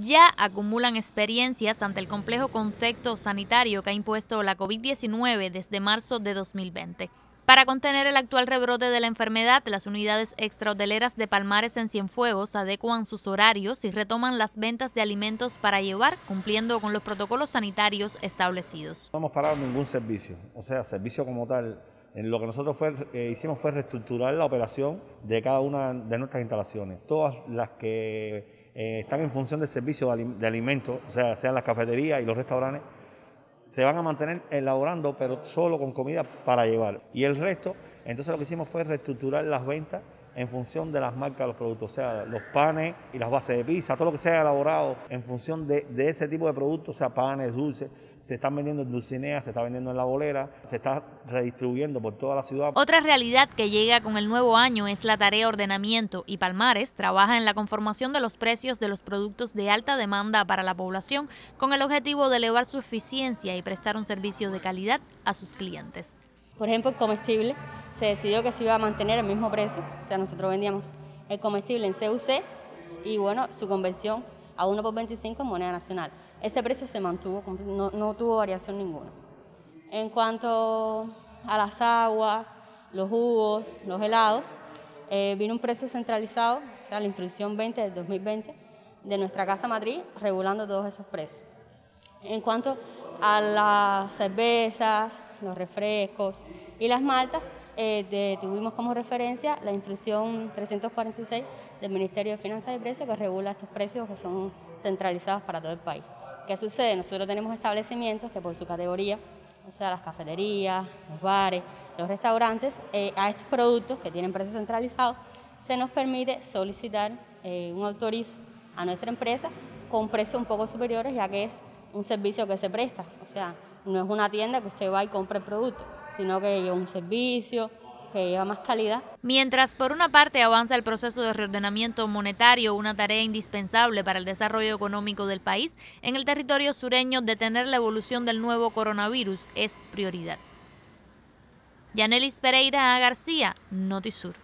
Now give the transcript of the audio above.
ya acumulan experiencias ante el complejo contexto sanitario que ha impuesto la COVID-19 desde marzo de 2020. Para contener el actual rebrote de la enfermedad, las unidades extrahoteleras de Palmares en Cienfuegos adecuan sus horarios y retoman las ventas de alimentos para llevar, cumpliendo con los protocolos sanitarios establecidos. No hemos parado ningún servicio, o sea, servicio como tal. Lo que nosotros eh, hicimos fue reestructurar la operación de cada una de nuestras instalaciones. Todas las que eh, están en función del servicio de alimentos, o sea, sean las cafeterías y los restaurantes, se van a mantener elaborando, pero solo con comida para llevar. Y el resto, entonces lo que hicimos fue reestructurar las ventas en función de las marcas de los productos, o sea, los panes y las bases de pizza, todo lo que sea elaborado en función de, de ese tipo de productos, o sea, panes, dulces, se están vendiendo en Dulcinea, se está vendiendo en La Bolera, se está redistribuyendo por toda la ciudad. Otra realidad que llega con el nuevo año es la tarea ordenamiento y Palmares trabaja en la conformación de los precios de los productos de alta demanda para la población con el objetivo de elevar su eficiencia y prestar un servicio de calidad a sus clientes. Por ejemplo, el comestible se decidió que se iba a mantener el mismo precio, o sea, nosotros vendíamos el comestible en CUC y bueno, su conversión a 1 por 25 en moneda nacional. Ese precio se mantuvo, no, tuvo variación ninguna. En cuanto a las aguas, los jugos, los helados, eh, vino un precio centralizado, o sea, la instrucción 20 del 2020 de nuestra casa matriz, regulando todos esos precios. En cuanto a las cervezas, los refrescos y las maltas, eh, tuvimos como referencia la instrucción 346 del Ministerio de Finanzas y Precios que regula estos precios que son centralizados para todo el país. ¿Qué sucede? Nosotros tenemos establecimientos que por su categoría, o sea, las cafeterías, los bares, los restaurantes, eh, a estos productos que tienen precios centralizados, se nos permite solicitar eh, un autorizo a nuestra empresa con precios un poco superiores, ya que es un servicio que se presta. O sea, no es una tienda que usted va y compra el producto, sino que es un servicio que lleva más calidad. Mientras por una parte avanza el proceso de reordenamiento monetario, una tarea indispensable para el desarrollo económico del país, en el territorio sureño detener la evolución del nuevo coronavirus es prioridad. Yanelis Pereira García, Notisur.